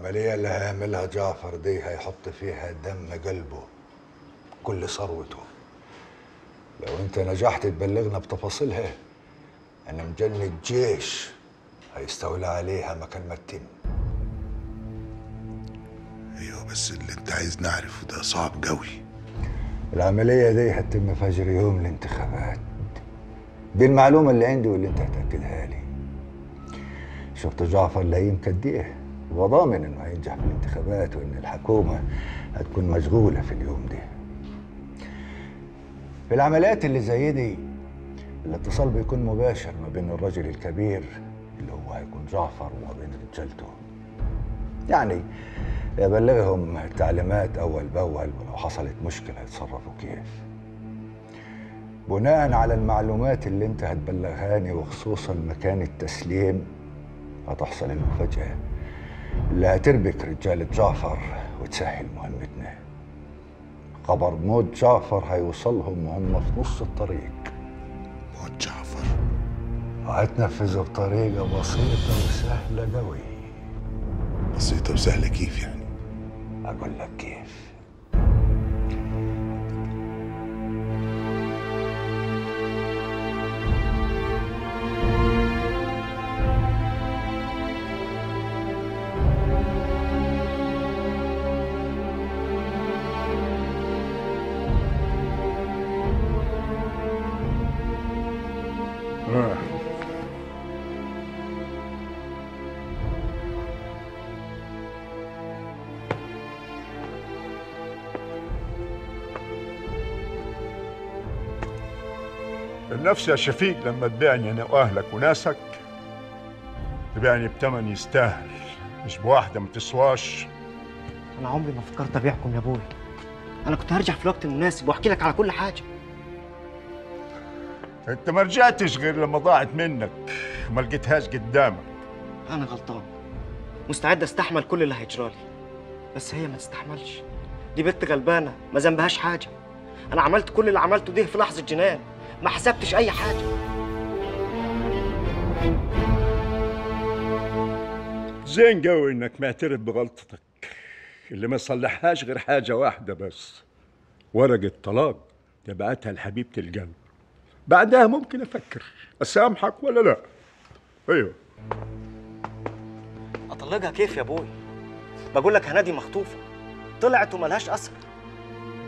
العملية اللي هيعملها جعفر دي هيحط فيها دم قلبه كل ثروته. لو انت نجحت تبلغنا بتفاصيلها أنا مجند جيش هيستولى عليها مكان ما تتم. أيوه بس اللي انت عايز نعرفه ده صعب قوي. العملية دي هتتم فجر يوم الانتخابات. دي المعلومة اللي عندي واللي انت هتأكدها لي. شفت جعفر لئيم كديه وضامن إنه هينجح في الانتخابات وإن الحكومة هتكون مشغولة في اليوم ده. في العمليات اللي زي دي الاتصال بيكون مباشر ما بين الرجل الكبير اللي هو هيكون جعفر وما بين رجالته. يعني يبلغهم التعليمات أول بأول ولو حصلت مشكلة يتصرفوا كيف. بناء على المعلومات اللي أنت هتبلغهاني وخصوصا مكان التسليم هتحصل المفاجأة. اللي هتربك رجاله جعفر وتسهل مهمتنا. خبر موت جعفر هيوصلهم وهم في نص الطريق. موت جعفر. وهتنفذه بطريقة بسيطة وسهلة قوي. بسيطة وسهلة كيف يعني؟ أقول لك كيف. النفس يا شفيق لما تبيعني أنا وأهلك وناسك. تبيعني بتمن يستاهل. مش بواحدة ما تسواش. أنا عمري ما فكرت أبيعكم يا أبوي أنا كنت هرجع في الوقت المناسب وأحكي لك على كل حاجة. أنت ما رجعتش غير لما ضاعت منك. وما لقيتهاش قدامك. أنا غلطان. مستعد أستحمل كل اللي هيجرالي بس هي ما تستحملش. دي بنت غلبانة ما ذنبهاش حاجة. أنا عملت كل اللي عملته ده في لحظة جنان. ما حسبتش أي حاجة. زين قوي إنك معترف بغلطتك. اللي ما صلحهاش غير حاجة واحدة بس. ورقة طلاق تبعتها لحبيبة القلب. بعدها ممكن أفكر أسامحك ولا لا. أيوه. أطلقها كيف يا أبوي؟ بقول لك هنادي مخطوفة. طلعت وملهاش أثر.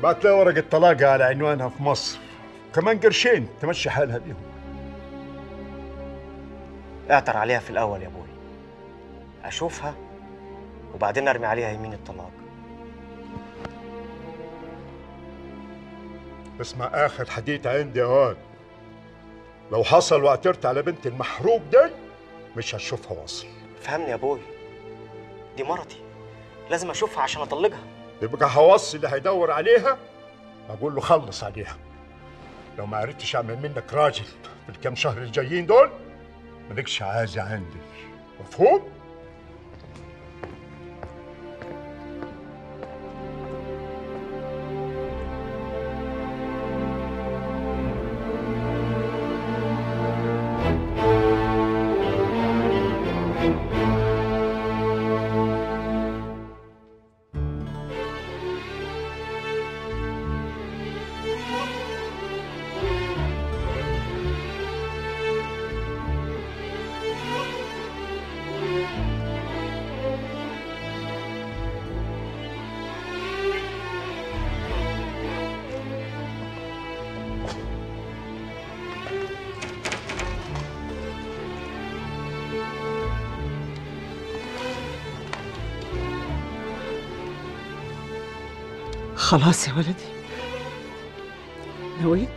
بعت لها ورقة طلاقها على عنوانها في مصر. كمان قرشين تمشي حالها بيهم اعتر عليها في الأول يا أبوي. أشوفها وبعدين أرمي عليها يمين الطلاق. اسمع آخر حديث عندي يا واد لو حصل واعترت على بنت المحروق دي مش هتشوفها واصل. فهمني يا أبوي. دي مرتي. لازم أشوفها عشان أطلقها. يبقى هوصي اللي هيدور عليها أقول له خلص عليها. لو ما عرفتش أعمل منك راجل في الكام شهر الجايين دول مالكش عازة عندي مفهوم؟ خلاص يا ولدي. نويت؟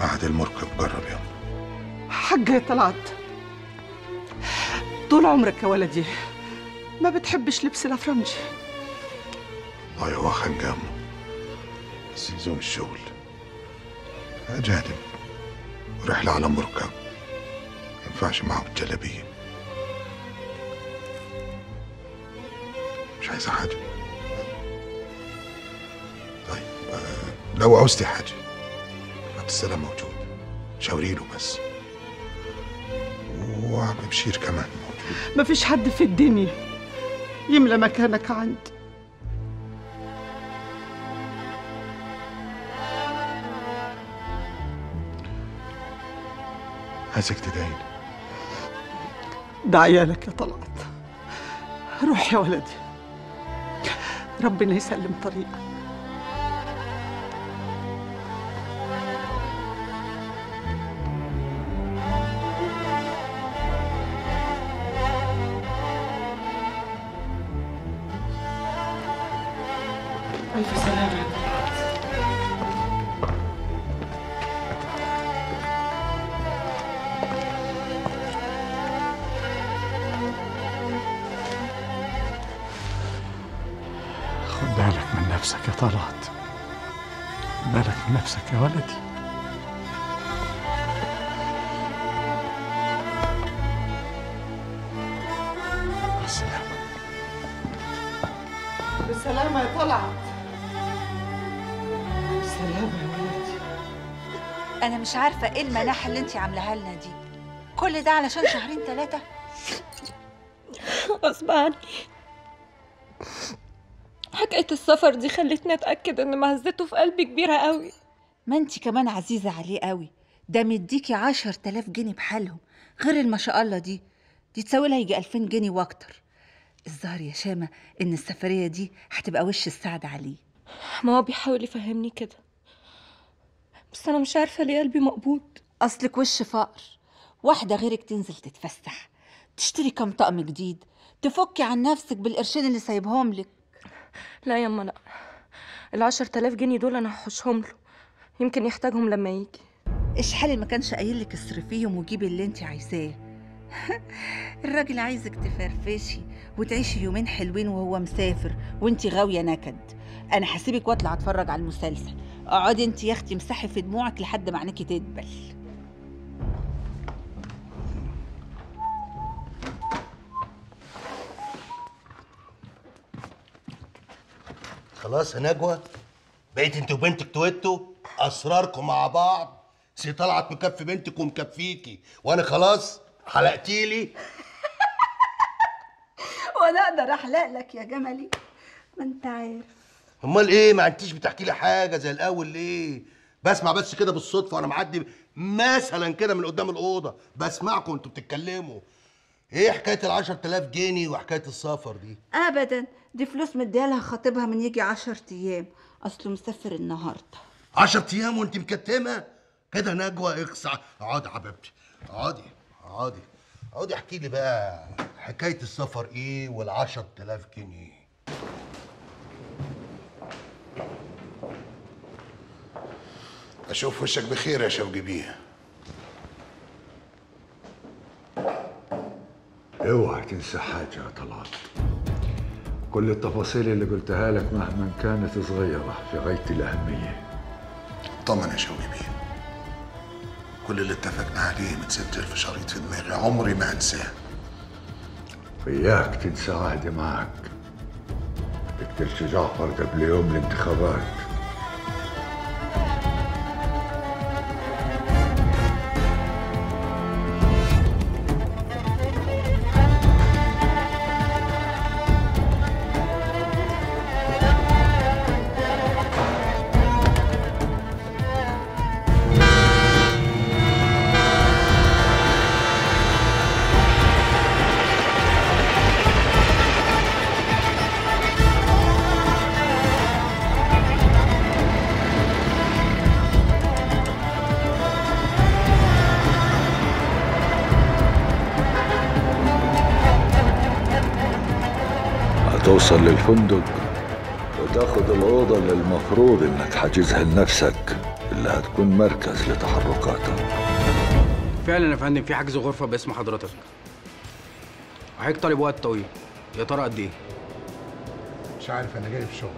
معهد المركب جرب يا حق يا طلعت. طول عمرك يا ولدي. ما بتحبش لبس الافرنجي الله هو خنجام بس لزوم الشغل. أجانب. ورحلة على مركب. ينفعش معهم الجلابية مش عايزة حاجة طيب آه، لو عوزتي حاجة عبد السلام موجود. شاوري له بس. وبشير كمان مفيش حد في الدنيا يملى مكانك عندي عايزك تدعيلي ده عيالك يا طلعت. روح يا ولدي. ربنا يسلم طريقك. خد بالك من نفسك يا طلعت خد بالك من نفسك يا ولدي. مع السلامة. بالسلامة يا طلعت. بالسلامة يا ولدي. أنا مش عارفة إيه المناحة اللي انت عاملاها لنا دي. كل ده علشان شهرين ثلاثة غصب عني. حكاية السفر دي خلتني أتأكد إن مهزته في قلبي كبيرة قوي. ما انت كمان عزيزة عليه قوي. ده مديكي عشر تلاف جنيه بحالهم. غير الما شاء الله دي. دي تساوي لها يجي ألفين جنيه وأكتر. الظاهر يا شامة إن السفرية دي هتبقى وش السعد عليه. ما هو بيحاول يفهمني كده. بس أنا مش عارفة ليه قلبي مقبوض. أصلك وش فقر. واحدة غيرك تنزل تتفسح. تشتري كام طقم جديد. تفكي عن نفسك بالقرشين اللي سايبهم لك. لا يما لا العشر تلاف جنيه دول أنا هحوشهم له. يمكن يحتاجهم لما يجي. اشحالي ما كانش قايل لك اصرفيهم وجيبي اللي انت عايزاه؟ الراجل عايزك تفرفشي وتعيشي يومين حلوين وهو مسافر وانت غاوية نكد. أنا هسيبك وأطلع أتفرج على المسلسل. اقعدي انت يا أختي امسحي في دموعك لحد ما عينيكي تدبل. خلاص يا نجوى. بقيت انت وبنتك تويتوا أسراركم مع بعض. سي طلعت مكفي بنتك ومكفيكي. وأنا خلاص حلقتي لي. وأنا أقدر أحلق لك يا جملي. ما أنت عارف. أمال إيه؟ ما أنتيش بتحكي لي حاجة زي الأول ليه؟ بسمع بس كده بالصدفة وأنا معدي مثلا كده من قدام الأوضة. بسمعكم أنتوا بتتكلموا. إيه حكاية ال 10000 جنيه وحكاية السفر دي؟ ابدا. دي فلوس مديالها خطيبها من يجي عشر أيام. أصله مسافر النهارده. 10 أيام وانت مكتمة؟ كده نجوى إقصع. اقعدي يا حبيبتي. اقعدي اقعدي اقعدي احكي لي بقى حكاية السفر إيه وال 10000 جنيه. أشوف وشك بخير يا شوقي بيه. اوعى تنسى حاجة يا طلعت. كل التفاصيل اللي قلتها لك مهما كانت صغيرة في غاية الأهمية. طمن يا شوقي بيه. كل اللي اتفقنا عليه متسجل في شريط في دماغي عمري ما انساه. وإياك تنسى عهدي معك. ما تقتلش جعفر قبل يوم الانتخابات. للفندق وتاخد الأوضة اللي المفروض إنك حاجزها لنفسك اللي هتكون مركز لتحركاتك. فعلا يا فندم في حجز غرفة باسم حضرتك. وحضرتك طالب وقت طويل. يا ترى قد إيه؟ مش عارف أنا جاي في شغل.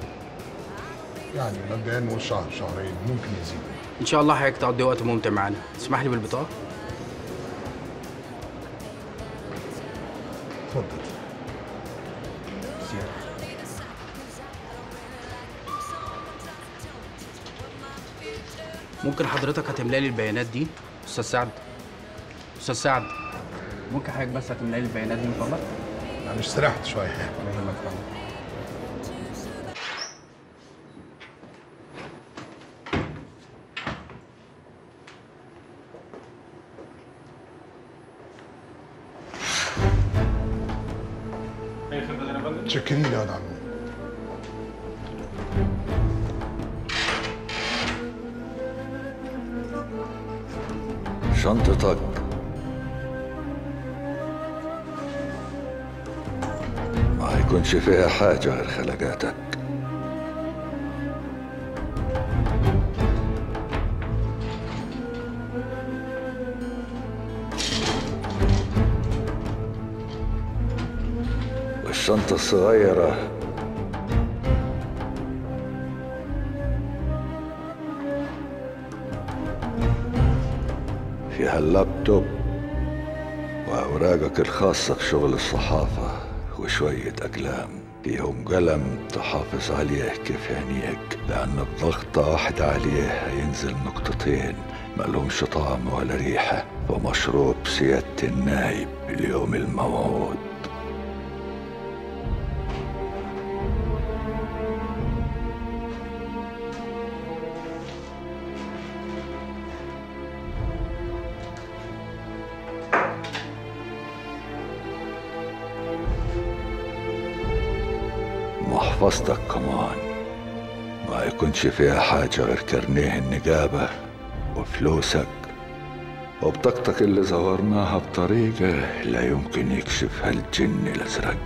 يعني مبدئيا نقول شهر شهرين ممكن يزيد. إن شاء الله حضرتك تقضي وقت ممتع معانا. تسمح لي بالبطاقة؟ اتفضل. ممكن حضرتك هتملى لي البيانات دي؟ أستاذ سعد. أستاذ سعد ممكن حضرتك بس هتملى لي البيانات دي من فضلك؟ معلش استريحت شوية. الله يهمك حاجة غير خلقاتك. والشنطة الصغيرة. فيها اللابتوب وأوراقك الخاصة بشغل الصحافة وشوية أقلام. فيهم قلم تحافظ عليه كيف يعنيك لأن بضغطة واحدة عليه هينزل نقطتين ملهمش طعم ولا ريحة ومشروب سيادة النايب اليوم الموعود محفظتك كمان. ما يكونش فيها حاجة غير كرنيه النجابة وفلوسك وبطاقتك اللي زورناها بطريقة لا يمكن يكشفها الجن الأزرق.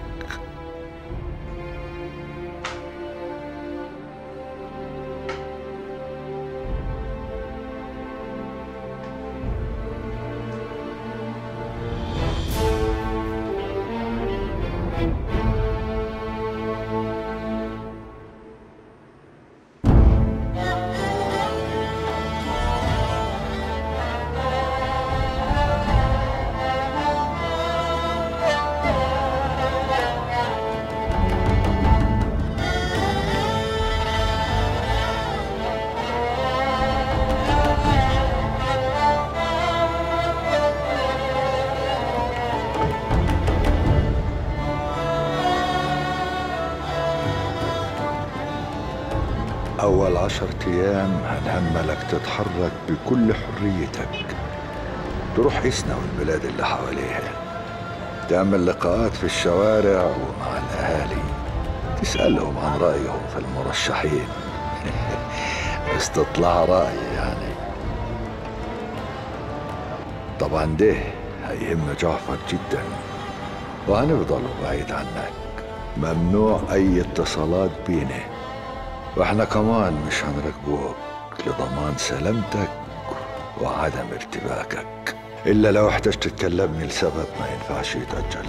عشرة أيام هنهملك تتحرك بكل حريتك؟ تروح إسنا والبلاد اللي حواليها. تعمل لقاءات في الشوارع ومع الأهالي. تسألهم عن رأيهم في المرشحين. استطلاع رأي يعني. طبعا ده هيهم جعفر جدا. وهنفضل بعيد عنك. ممنوع أي اتصالات بينه وإحنا كمان مش هنراقبوك لضمان سلامتك وعدم ارتباكك. إلا لو احتجت تكلمني لسبب ما ينفعش يتأجل.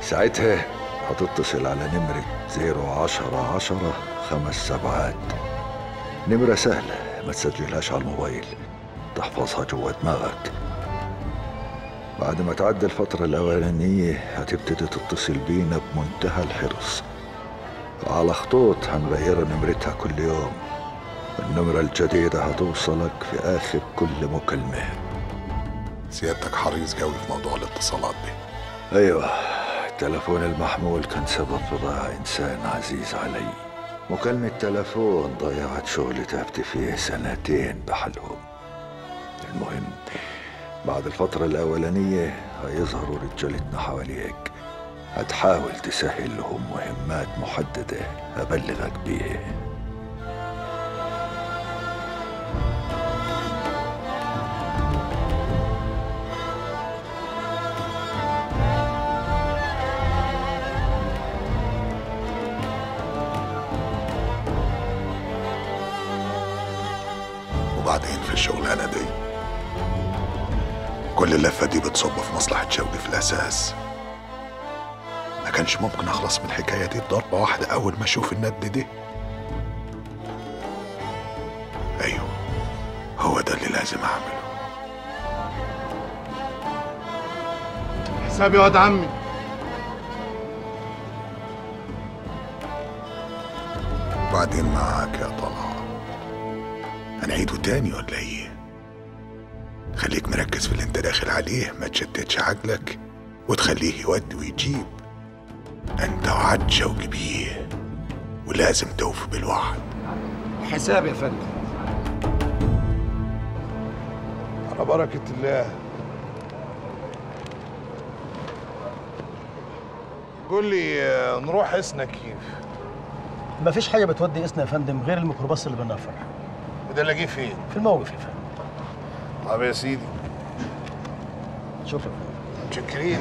ساعتها هتتصل على نمرة زيرو عشرة عشرة خمس سبعات. نمرة سهلة ما تسجلهاش على الموبايل. تحفظها جوا دماغك. بعد ما تعدي الفترة الأولانية هتبتدي تتصل بينا بمنتهى الحرص. وعلى خطوط هنغير نمرتها كل يوم. النمرة الجديدة هتوصلك في آخر كل مكالمة. سيادتك حريص قوي في موضوع الاتصالات دي. أيوة التلفون المحمول كان سبب في ضياع إنسان عزيز علي. مكالمة تلفون ضيعت شغل تعبت فيه سنتين بحالهم المهم بعد الفترة الأولانية هيظهروا رجالتنا حواليك. هتحاول تسهل لهم مهمات محددة. أبلغك بيها. وبعدين في الشغلانه دي كل اللفة دي بتصب في مصلحة شوقي في الأساس. ما كانش ممكن أخلص من الحكاية دي بضربة واحدة أول ما أشوف الند دي. أيوه هو ده اللي لازم أعمله. حسابي يا واد عمي. وبعدين معاك يا طلعت هنعيده تاني ولا إيه؟ خليك مركز في اللي أنت داخل عليه ما تشتتش عقلك وتخليه يودي ويجيب. أنت وعد شوقي بيه ولازم توفي بالوعد. حساب يا فندم. على بركة الله. قول لي نروح إسنا كيف؟ مفيش حاجة بتودي إسنا يا فندم غير الميكروباص اللي بنفر. وده الاقيه فين؟ في الموقف يا فندم. طب يا سيدي. شكرا. متشكرين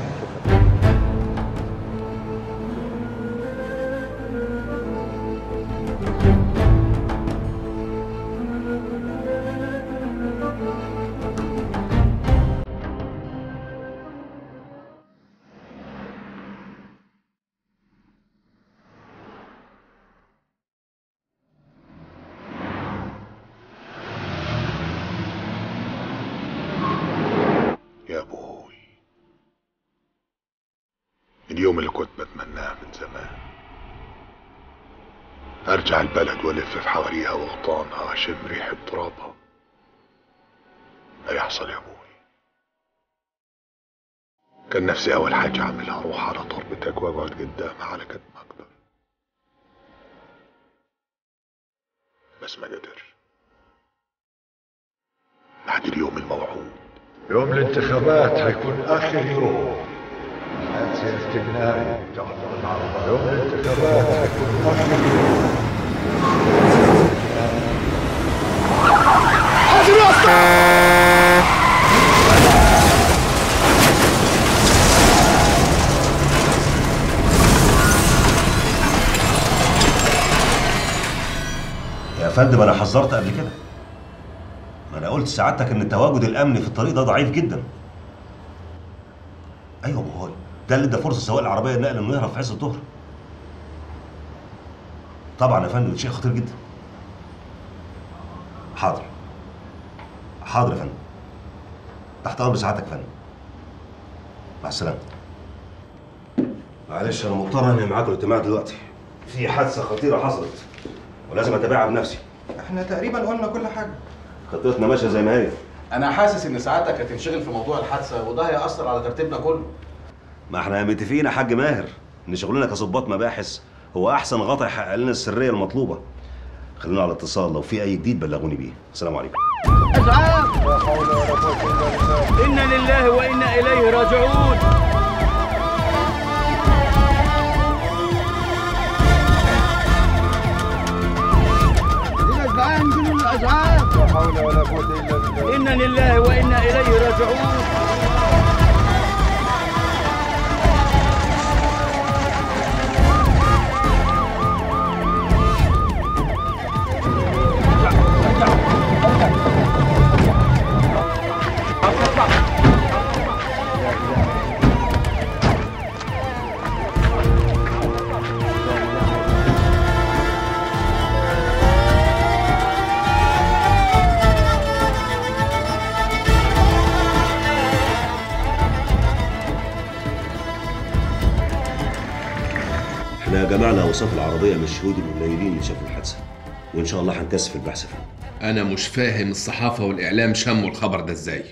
ارجع البلد والف في حواريها واغطانها واشم ريحة ترابها ما يحصل يا أبوي. كان نفسي أول حاجة أعملها أروح على تربتك وأقعد قدامها على قد ما أقدر. بس ما قدرش بعد اليوم الموعود. يوم الانتخابات هيكون آخر يوم. حادثة استبنائي. يوم الانتخابات هيكون آخر يوم. يا فندم أنا حذرت قبل كده. ما أنا قلت سعادتك إن التواجد الامني في الطريق ده ضعيف جدا. أيوه ما هو ده اللي ده فرصة سواق العربية النقل إنه يهرب في عز الظهر. طبعا يا فندم شيء خطير جدا. حاضر. حاضر يا فندم. تحت أمر سعادتك يا فندم. مع السلامة. معلش أنا مضطر أنهي معاك الاجتماع دلوقتي. في حادثة خطيرة حصلت ولازم أتابعها بنفسي. إحنا تقريبا قلنا كل حاجة. خطتنا ماشية زي ما هي. أنا حاسس إن سعادتك هتنشغل في موضوع الحادثة وده هيأثر على ترتيبنا كله. ما إحنا متفقين يا حاج ماهر إن شغلنا كظباط مباحث هو أحسن غطا يحقق لنا السرية المطلوبة. خلونا على اتصال لو في أي جديد بلغوني بيه. السلام عليكم. اسعاف إنا لله وإنا إليه راجعون. لا حول ولا قوه الا بالله إنا لله وإنا إليه راجعون. اوصاف العربيه من الشهود القليلين اللي شافوا الحادثة. وإن شاء الله هنكثف البحث فيها. أنا مش فاهم الصحافة والإعلام شموا الخبر ده إزاي.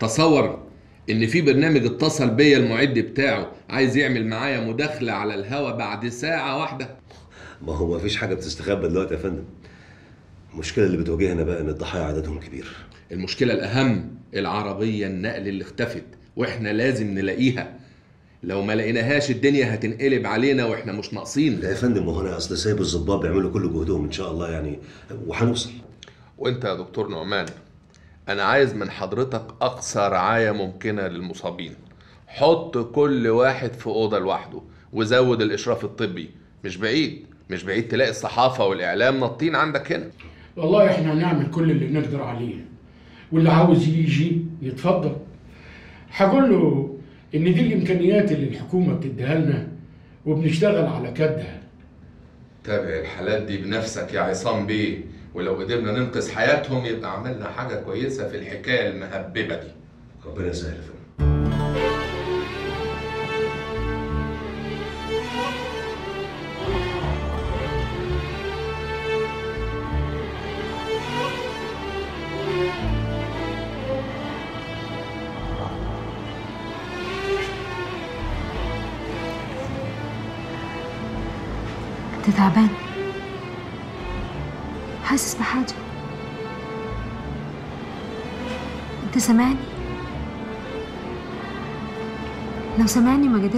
تصور إن في برنامج اتصل بيا المعد بتاعه عايز يعمل معايا مداخلة على الهوا بعد ساعة واحدة. ما هو ما فيش حاجة بتستخبى دلوقتي يا فندم. المشكلة اللي بتواجهنا بقى إن الضحايا عددهم كبير. المشكلة الأهم العربية النقل اللي اختفت وإحنا لازم نلاقيها. لو ما لقيناهاش الدنيا هتنقلب علينا وإحنا مش ناقصين. لا يا فندم ما هو أنا أصل سايب الظباط بيعملوا كل جهدهم إن شاء الله يعني وهنوصل. وأنت يا دكتور نعمان أنا عايز من حضرتك اقصى رعايه ممكنة للمصابين. حط كل واحد في أوضة لوحده وزود الإشراف الطبي. مش بعيد مش بعيد تلاقي الصحافة والإعلام نطين عندك هنا. والله إحنا هنعمل كل اللي نقدر عليه واللي عاوز يجي يتفضل. هقول له إن دي الإمكانيات اللي الحكومة بتديها لنا وبنشتغل على كدها. تابع الحالات دي بنفسك يا عصام بيه ولو قدرنا ننقذ حياتهم يبقى عملنا حاجة كويسة في الحكاية المهببة دي. ربنا يسهل يا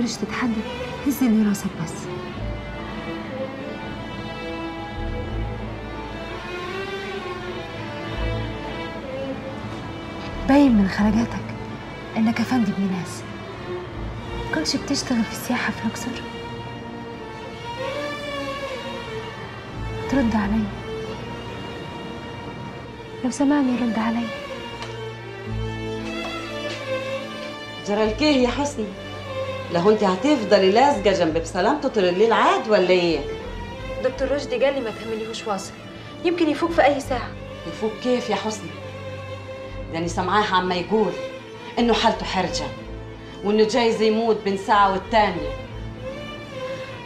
سامعني ما قدرش تتحدث. هز لي راسك بس. باين من خرجاتك إنك افندي ابن ناس. كنتش بتشتغل في السياحة في الأقصر؟ ترد علي. لو سمعني رد علي. جرى الكيه يا حسني. لو انت هتفضلي لازقة جنب بسلامته طول الليل عاد ولا إيه؟ دكتور رشدي قال لي ما تهمليهوش واصل. يمكن يفوق في أي ساعة. يفوق كيف يا حسني؟ ده أنا سامعاه عما يقول إنه حالته حرجة وإنه جايز يموت بين ساعة والتانية.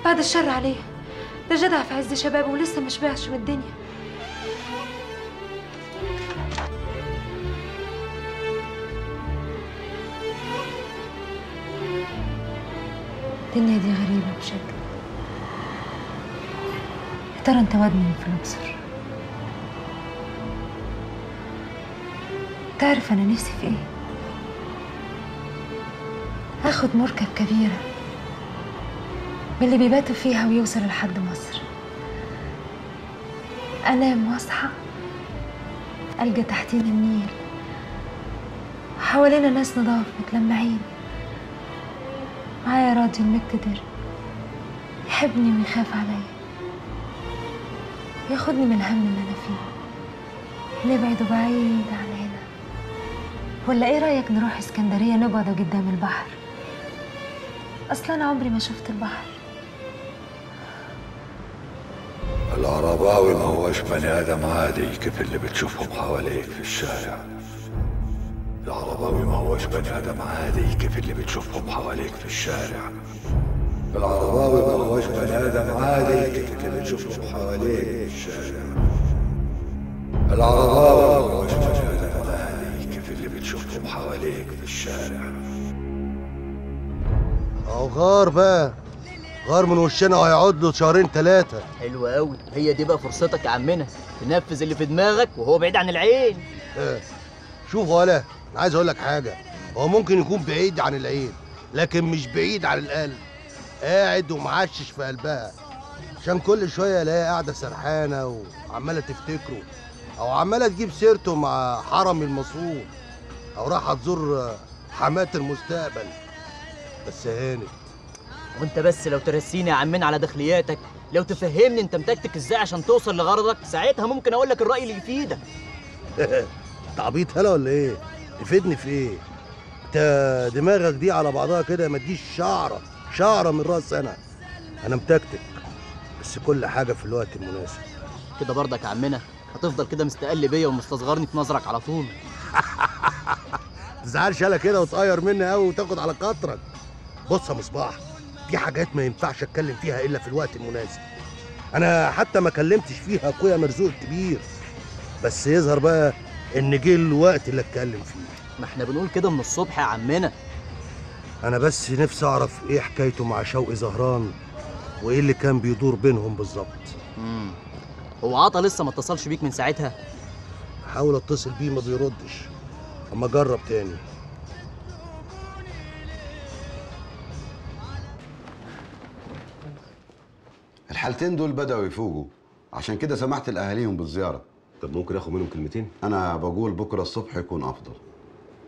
بعد الشر عليه ده جدع في عز شبابه ولسه ما شبعش من الدنيا. الدنيا دي غريبة بشكل. يا ترى انت واد مين في الأقصر؟ تعرف أنا نفسي في إيه؟ آخد مركب كبيرة من اللي بيباتوا فيها ويوصل لحد مصر. أنام وأصحى ألقى تحتينا النيل. حوالينا ناس نضاف متلمعين. معايا راجل مقتدر يحبني ويخاف عليا. ياخدني من الهم اللي أنا فيه. نبعد بعيد عن هنا. ولا إيه رأيك نروح إسكندرية نقعد قدام البحر؟ أصلا أنا عمري ما شفت البحر. العرباوي ما هوش بني آدم عادي كيف اللي بتشوفهم حواليك في الشارع؟ العرباوي ما هوش بني آدم عادي. كيف اللي بتشوفهم حواليك في الشارع؟ العرباوي ما هوش بني آدم عادي. كيف اللي بتشوفهم حواليك في الشارع؟ العرباوي ما هوش بني آدم عادي. كيف اللي بتشوفهم حواليك في الشارع؟ اهو غار بقى. غار من وشنا وهيقعد له شهرين ثلاثة حلو قوي هي دي بقى فرصتك يا عمنا. تنفذ اللي في دماغك وهو بعيد عن العين. شوف ولا. عايز أقول لك حاجة هو ممكن يكون بعيد عن العين لكن مش بعيد عن القلب. قاعد ومعشش في قلبها. عشان كل شوية الاقيها قاعدة سرحانة وعمالة تفتكره أو عمالة تجيب سيرته مع حرمي المصروف أو رايحة تزور حمات المستقبل. بس هانت وانت بس لو ترسيني يا عمنا على داخلياتك لو تفهمني انت متكتك إزاي عشان توصل لغرضك ساعتها ممكن أقول لك الرأي اللي يفيدك. انت عبيط هلا ولا إيه؟ تفيدني في إيه؟ أنت دماغك دي على بعضها كده ما تجيش شعرة شعرة من رأس أنا. أنا متكتك بس كل حاجة في الوقت المناسب. كده برضك يا عمنا هتفضل كده مستقل بيا ومستصغرني في نظرك على طول. تزعلش يالا كده وتقير مني قوي وتاخد على خاطرك بص يا مصباح في حاجات ما ينفعش أتكلم فيها إلا في الوقت المناسب. أنا حتى ما كلمتش فيها أخويا مرزوق الكبير. بس يظهر بقى إن جه الوقت اللي أتكلم فيه. ما إحنا بنقول كده من الصبح يا عمنا. أنا بس نفسي أعرف إيه حكايته مع شوقي زهران وإيه اللي كان بيدور بينهم بالظبط. امم هو عطا لسه ما اتصلش بيك من ساعتها؟ حاول أتصل بيه ما بيردش. أما جرب تاني. الحالتين دول بدأوا يفوقوا. عشان كده سمحت لأهاليهم بالزيارة. طب ممكن آخد منهم كلمتين؟ أنا بقول بكرة الصبح يكون أفضل.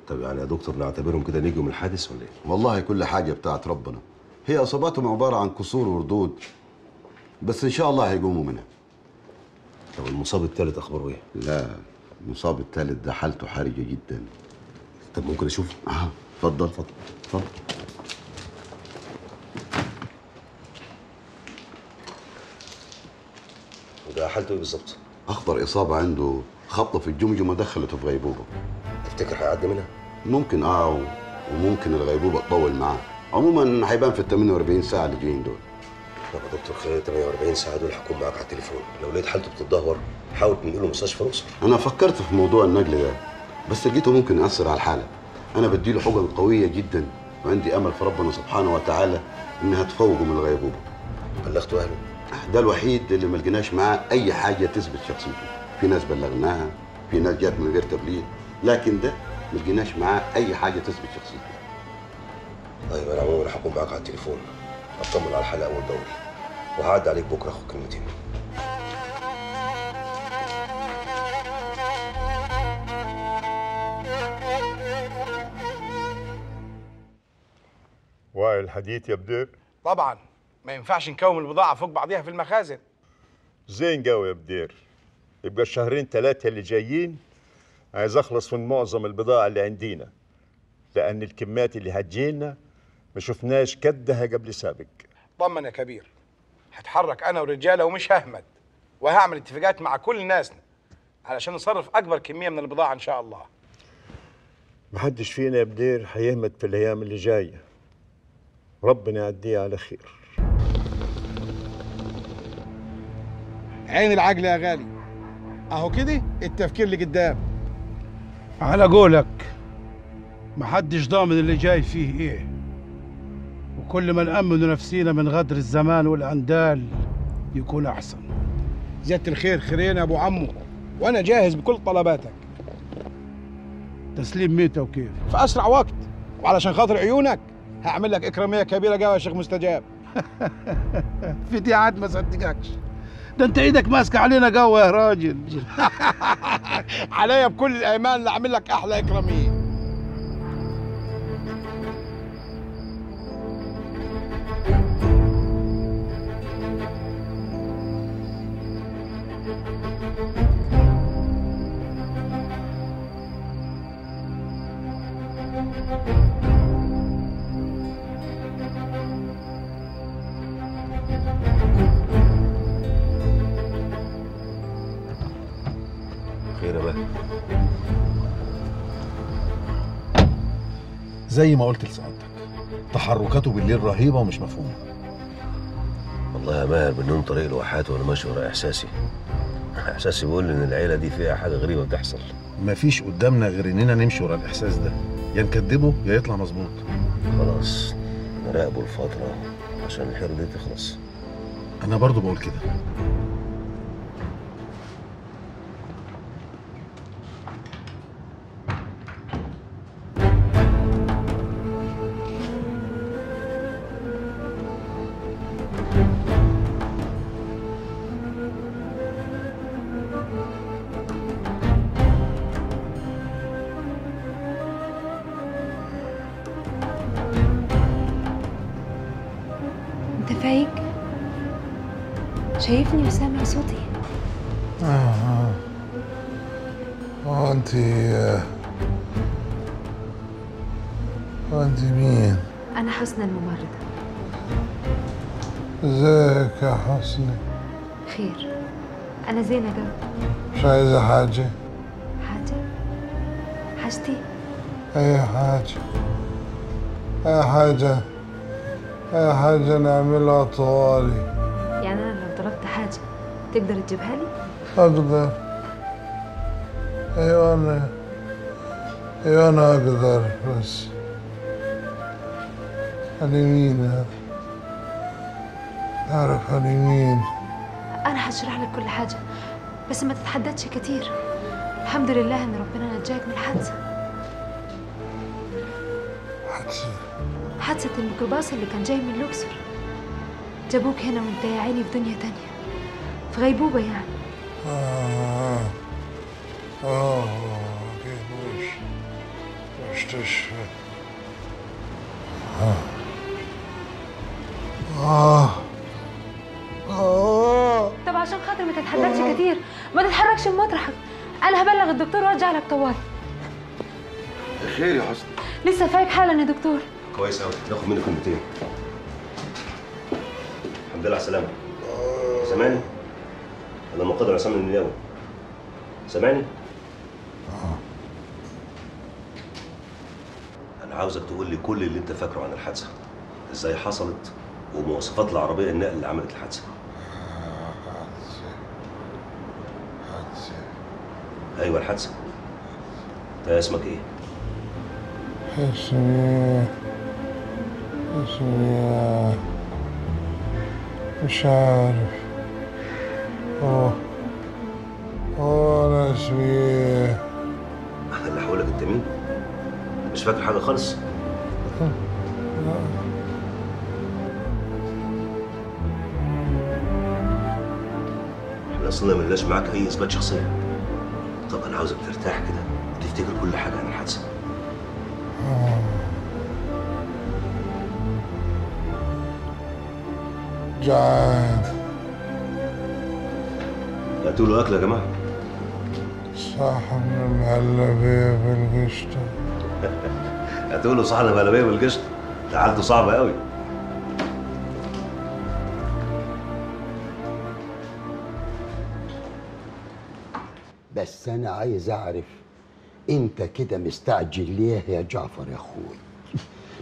طب يعني يا دكتور نعتبرهم كده نجوا من الحادث ولا إيه والله كل حاجة بتاعت ربنا هي إصاباتهم عبارة عن كسور وردود بس إن شاء الله هيقوموا منها طب المصاب الثالث أخباره إيه؟ لا المصاب الثالث ده حالته حرجة جدا طب ممكن أشوفه؟ آه اتفضل اتفضل اتفضل وده حالته إيه بالظبط؟ أخطر إصابة عنده خبطة في الجمجمة دخلته في غيبوبة. تفتكر هيعدي منها؟ ممكن آه وممكن الغيبوبة تطول معاه. عموما هيبان في ال 48 ساعة اللي جايين دول. طب يا دكتور خلال 48 ساعة دول هكون معاك على التليفون. لو لقيت حالته بتتدهور حاول تنقله مستشفى الأقصر. أنا فكرت في موضوع النقل ده بس لقيته ممكن يأثر على الحالة. أنا بديله حقن قوية جدا وعندي أمل في ربنا سبحانه وتعالى إنها تفوقه من الغيبوبة. بلغتوا أهله؟ ده الوحيد اللي ما لقيناش معاه أي حاجة تثبت شخصيته. في ناس بلغناها في ناس جات من غير تبليغ لكن ده ما لقيناش معاه أي حاجة تثبت شخصيته. طيب أنا عموما هكون معاك على التليفون أطمن على الحلقة اول باول وهعدي عليك بكرة اخد كلمتين وائل حديث يا بدر طبعا. ما ينفعش نكوم البضاعة فوق بعضيها في المخازن. زين قوي يا بدير. يبقى الشهرين ثلاثة اللي جايين عايز أخلص من معظم البضاعة اللي عندينا. لأن الكميات اللي هتجينا ما شفناش كدها قبل سابق. طمن يا كبير. هتحرك أنا ورجالة ومش ههمد وهعمل اتفاقات مع كل ناسنا علشان نصرف أكبر كمية من البضاعة إن شاء الله. محدش فينا يا بدير هيهمت في الأيام اللي جاية. ربنا يعديها على خير. عين العقل يا غالي. أهو كده التفكير اللي قدام. على قولك محدش ضامن اللي جاي فيه إيه. وكل ما نأمن نفسينا من غدر الزمان والأندال يكون أحسن. زيادة الخير خيرين يا أبو عمو. وأنا جاهز بكل طلباتك. تسليم متى وكيف. في أسرع وقت. وعلشان خاطر عيونك هعمل لك إكرامية كبيرة قوي يا شيخ مستجاب. في دي عاد ما صدقكش. ده انت إيدك ماسكة علينا قوي يا راجل. عليا بكل الأيمان اللي اعمل لك أحلى إكرامية. زي ما قلت لسعادتك. تحركاته بالليل رهيبة ومش مفهومة. والله يا ماهر بنون طريق الواحات وأنا ماشي ورا إحساسي. إحساسي بيقول إن العيلة دي فيها حاجة غريبة بتحصل. مفيش قدامنا غير إننا نمشي ورا الإحساس ده. يا نكدبه يا يطلع مظبوط. خلاص نراقبه الفترة عشان الحيره دي تخلص أنا برضو بقول كده. حسني خير. أنا زينة قوي مش عايزه حاجة؟ حاجة؟ حاجتي؟ أي حاجة؟ أي حاجة؟ أي حاجة نعملها طوالي. يعني أنا لو طلبت حاجة تقدر تجيبها لي؟ أقدر. أيوه أنا. أيوه أنا أقدر بس. أنا مين هذا؟ تعرف أنا مين. أنا هشرح لك كل حاجة بس ما تتحددش كتير. الحمد لله إن ربنا نجاك من الحادثة حادثة؟ حادثة الميكروباص اللي كان جاي من الأقصر. جابوك هنا وانت يا عيني في دنيا تانية. في غيبوبة يعني. آه آه كيف وش؟ مستشفى آه. آه. ما تتحركش من مطرحك أنا هبلغ الدكتور وأرجع لك طوال. خير يا حسني لسه فايق حالا يا دكتور. كويس قوي ناخد منك كلمتين. الحمد لله على السلامة. سامعني؟ أنا مقدر عصام النياوي سامعني؟ أنا عاوزك تقول لي كل اللي أنت فاكره عن الحادثة. إزاي حصلت ومواصفات العربية النقل اللي عملت الحادثة. أيوه الحادثة. انت اسمك إيه؟ اسمي اسمي مش عارف. آه آه أنا اسمي إحنا اللي حولك أنت مين؟ مش فاكر حاجة خالص؟ إحنا أصلا ملناش معاك أي إثبات شخصية. طب أنا عاوزك ترتاح كده وتفتكر كل حاجة عن الحادثه. جعان. هاتوا له أكل يا جماعة. صحن المهلبية بالقشطة. هاتوا له صحن مهلبيه بالقشطة؟ ده حالته صعبة قوي بس أنا عايز أعرف أنت كده مستعجل ليه يا جعفر يا أخوي؟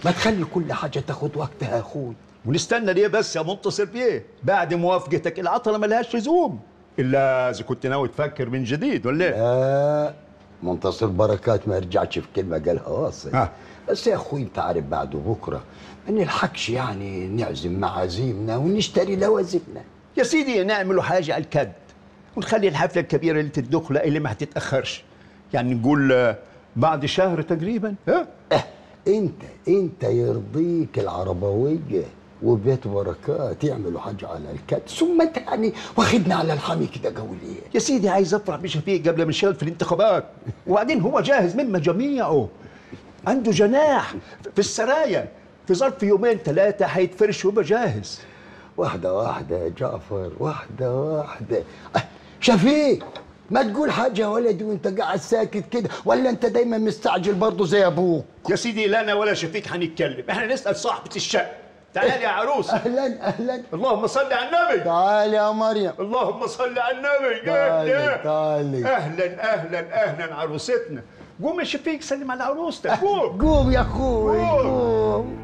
ما تخلي كل حاجة تاخد وقتها يا أخوي. ونستنى ليه بس يا منتصر بيه؟ بعد موافقتك العطلة ملهاش لزوم. إلا إذا كنت ناوي تفكر من جديد ولا إيه؟ لا منتصر بركات ما رجعش في كلمة قالها واصل. بس يا أخوي أنت عارف بعده بكره ما نلحقش يعني نعزم معازيمنا ونشتري لوازمنا. يا سيدي نعملوا حاجة على الكد. ونخلي الحفلة الكبيرة اللي الدخله اللي ما هتتأخرش. يعني نقول آه، بعد شهر تقريبا ها؟ أنت أنت يرضيك العربوية وبيت بركات يعملوا حاجة على الكد ثم يعني واخدنا على الحامي كده قوي ليه يا سيدي عايز أفرح بشفيق قبل ما يشتغل في الانتخابات. وبعدين هو جاهز من مجاميعه عنده جناح في السرايا في ظرف يومين ثلاثة هيتفرش ويبقى جاهز. واحدة واحدة يا جعفر واحدة واحدة. أه، شفيق ما تقول حاجة يا ولدي وانت قاعد ساكت كده ولا انت دايما مستعجل برضه زي أبوك؟ يا سيدي لا أنا ولا شفيق هنتكلم. إحنا نسأل صاحبة الشقة. تعال يا عروس. أهلا أهلا. اللهم صل على النبي. تعال يا مريم. اللهم صل على النبي. تعالي، أهلا تعالي. أهلا أهلا أهلا عروستنا. قوم يا شفيق سلم على عروستك. قوم. قوم يا أخوي قوم.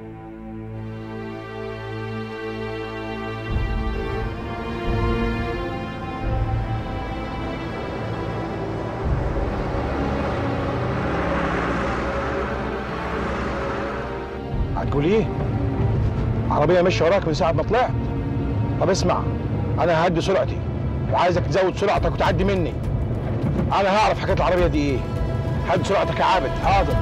هتقول إيه؟ عربية ماشية وراك من ساعة ما طلعت. طب اسمع أنا ههدي سرعتي. وعايزك تزود سرعتك وتعدي مني. أنا هعرف حكاية العربية دي إيه. هدي سرعتك يا عابد. حاضر.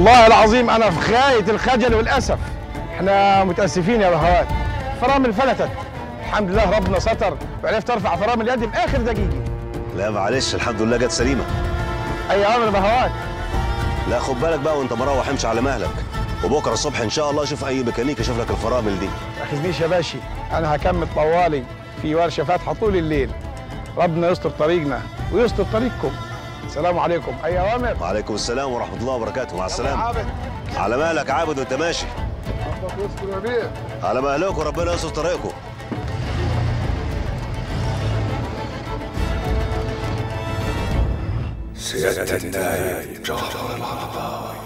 والله العظيم أنا في غايه الخجل والأسف. إحنا متأسفين يا بهوات. فرامل فلتت الحمد لله ربنا ستر. وعرفت أرفع فرامل يدي في اخر دقيقة. لا معلش الحمد لله جت سليمة. أي أمر يا بهوات؟ لا خد بالك بقى وأنت مروح امشي على مهلك. وبكرة الصبح إن شاء الله أشوف أي ميكانيكي يشوف لك الفرامل دي. ما تاخذنيش يا باشي. أنا هكمل طوالي في ورشة فاتحة طول الليل. ربنا يستر طريقنا ويستر طريقكم. السلام عليكم. أي أوامر؟ وعليكم السلام ورحمة الله وبركاته. مع السلامة. عابد. على مهلك عابد وأنت ماشي. ربك يستر يا بيه على مهلكم وربنا يستر طريقكم. سيادة النائب جعفر العرباوي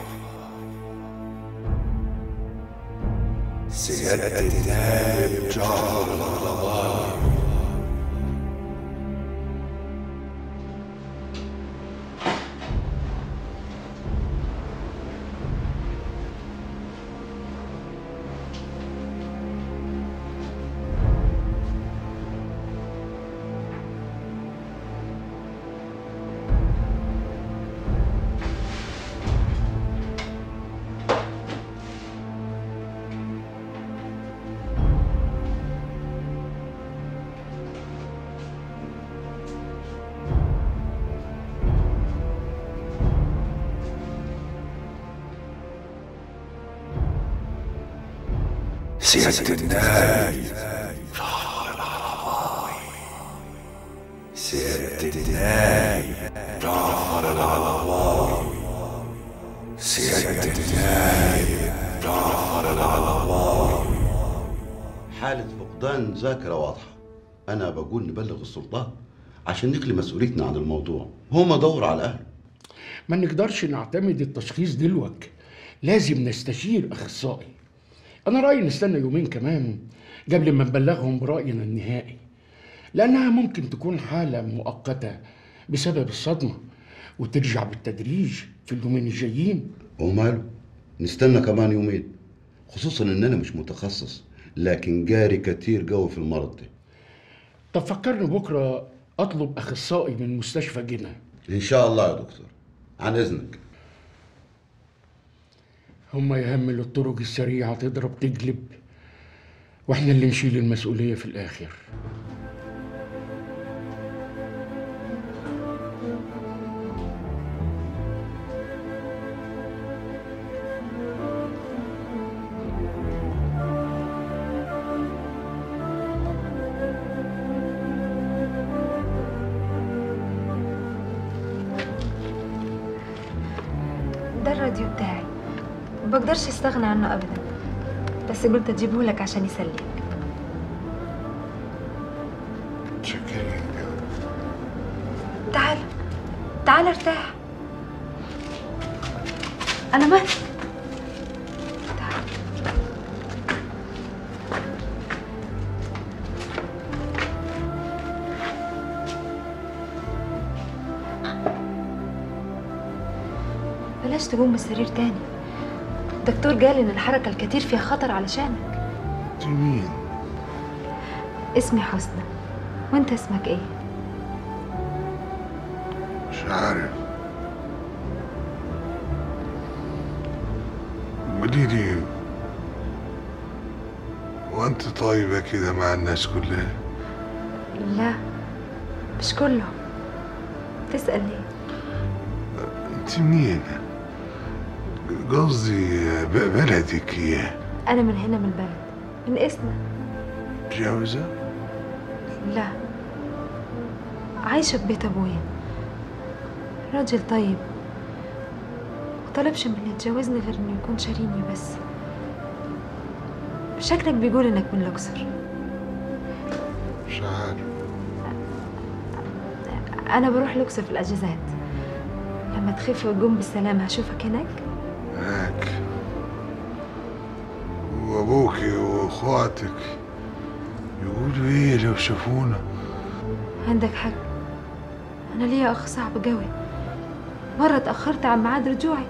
سيادة النائب جعفر العرباوي النائب جعفر العرباوي حالة فقدان ذاكرة واضحة. أنا بقول نبلغ السلطات عشان نخلي مسؤوليتنا عن الموضوع. هما دور على الأهل ما نقدرش نعتمد التشخيص دلوقتي. لازم نستشير أخصائي. أنا رأيي نستنى يومين كمان قبل ما نبلغهم برأينا النهائي لأنها ممكن تكون حالة مؤقتة بسبب الصدمة وترجع بالتدريج في اليومين الجايين. وماله نستنى كمان يومين خصوصا ان أنا مش متخصص لكن جاري كتير قوي في المرض ده. طب فكرني بكرة أطلب أخصائي من مستشفى جنة. إن شاء الله يا دكتور عن إذنك. هم يهملوا الطرق السريعة تضرب تجلب وإحنا اللي نشيل المسؤولية في الآخر. ده الراديو بتاعي بقدرش استغنى عنه ابدا. بس قلت أجيبه لك عشان يسليك متشكرين تعال. تعال ارتاح. أنا تعال. بلاش تقوم من السرير تاني. الدكتور قال إن الحركة الكتير فيها خطر علشانك. مين؟ اسمي حسنى. وأنت اسمك إيه؟ مش عارف. قولي لي وأنت طيبة كده مع الناس كلها؟ لا مش كله. تسأل ليه أنت منين؟ قصدي بلدك. إيه؟ أنا من هنا من البلد. من إسنا. متجوزة؟ لا. عايشة في بيت أبويا. راجل طيب. مطلبش مني يتجوزني غير إنه يكون شاريني بس. شكلك بيقول إنك من الأقصر. مش عارف. أنا بروح الأقصر في الأجازات. لما تخف وتقوم بالسلامة هشوفك هناك. وابوكي وأخواتك يقولوا إيه لو شافونا؟ عندك حق. أنا ليا أخ صعب قوي. مرة اتأخرت عن ميعاد رجوعي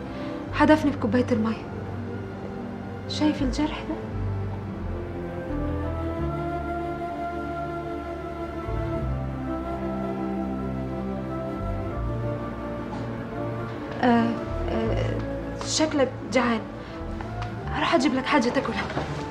حدفني بكوباية المية. شايف الجرح ده؟ آه آه شكلك جعان. هروح أجيب لك حاجة تاكلها.